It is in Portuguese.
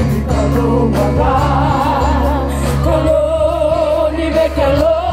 vida no maná. Quando liberta